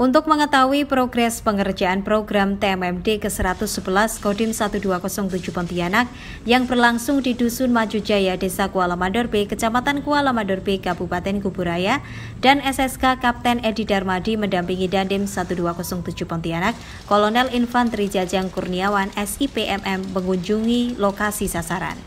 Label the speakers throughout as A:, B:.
A: Untuk mengetahui progres pengerjaan program TMMD ke-111 Kodim 1207 Pontianak yang berlangsung di Dusun Maju Jaya, Desa Kuala Mador B, Kecamatan Kuala Mador B, Kabupaten Kuburaya, dan SSK Kapten Edi Darmadi mendampingi Dandim 1207 Pontianak, Kolonel Infanteri Jajang Kurniawan SIPMM mengunjungi lokasi sasaran.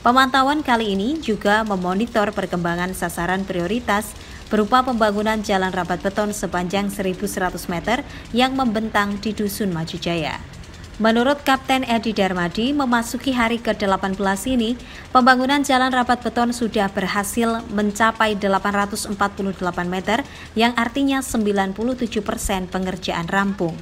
A: Pemantauan kali ini juga memonitor perkembangan sasaran prioritas berupa pembangunan jalan rapat beton sepanjang 1.100 meter yang membentang di Dusun Maju Jaya. Menurut Kapten Edi Darmadi, memasuki hari ke-18 ini, pembangunan jalan rapat beton sudah berhasil mencapai 848 meter, yang artinya 97 persen pengerjaan rampung.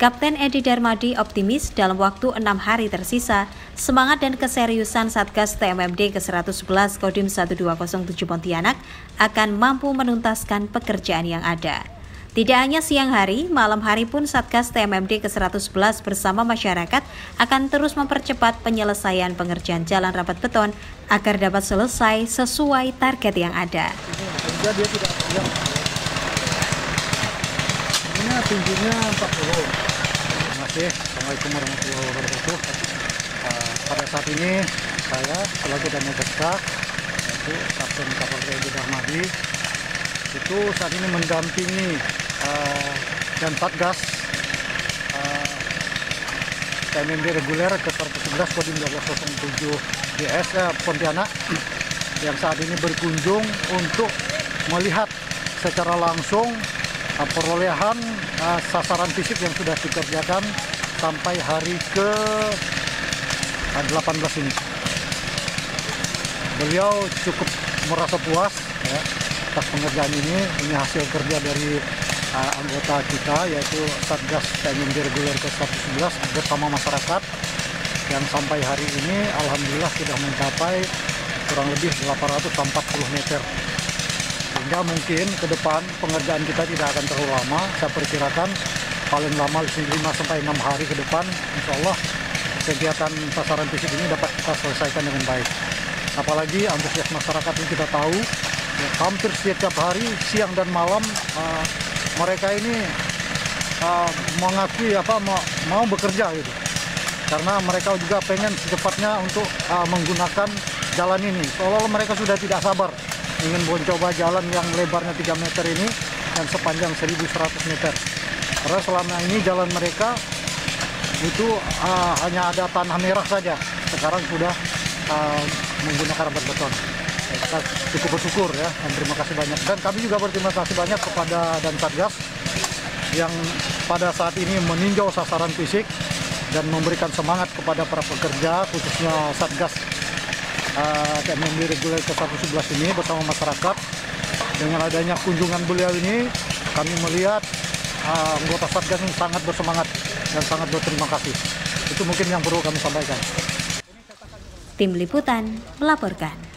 A: Kapten Edi Darmadi optimis dalam waktu enam hari tersisa, semangat dan keseriusan Satgas TMMD ke-111 Kodim 1207 Pontianak akan mampu menuntaskan pekerjaan yang ada. Tidak hanya siang hari, malam hari pun Satgas TMMD ke-111 bersama masyarakat akan terus mempercepat penyelesaian pengerjaan jalan rapat beton agar dapat selesai sesuai target yang ada.
B: Ini tingginya 40 kasih. Assalamualaikum warahmatullahi wabarakatuh. Uh, pada saat ini saya selaku dan Beska yaitu Kapten Kapal Tni Darmadi itu saat ini mendampingi uh, dan Satgas uh, TMMD reguler ke 111 Kodim 1207 DS eh, Pontianak yang saat ini berkunjung untuk melihat secara langsung uh, perolehan uh, sasaran fisik yang sudah dikerjakan sampai hari ke 18 ini. Beliau cukup merasa puas ya, atas pengerjaan ini. Ini hasil kerja dari uh, anggota kita yaitu Satgas TNI Reguler ke-111 bersama masyarakat yang sampai hari ini alhamdulillah sudah mencapai kurang lebih 840 meter sehingga mungkin ke depan pengerjaan kita tidak akan terlalu lama. Saya perkirakan paling lama 5 sampai 6 hari ke depan, insya Allah kegiatan pasaran fisik ini dapat kita selesaikan dengan baik. Apalagi antusias masyarakat ini kita tahu, ya, hampir setiap hari, siang dan malam, uh, mereka ini uh, mengakui apa mau, mau bekerja gitu. Karena mereka juga pengen secepatnya untuk uh, menggunakan jalan ini. Seolah-olah mereka sudah tidak sabar ingin mencoba jalan yang lebarnya 3 meter ini dan sepanjang 1100 meter. Karena selama ini jalan mereka itu uh, hanya ada tanah merah saja. Sekarang sudah uh, menggunakan rabat beton. Kita cukup bersyukur ya dan terima kasih banyak. Dan kami juga berterima kasih banyak kepada dan Satgas yang pada saat ini meninjau sasaran fisik dan memberikan semangat kepada para pekerja khususnya Satgas uh, TMMD reguler ke 111 ini bersama masyarakat. Dengan adanya kunjungan beliau ini, kami melihat uh, anggota Satgas ini sangat bersemangat dan sangat berterima kasih. Itu mungkin yang perlu kami sampaikan.
A: Tim Liputan melaporkan.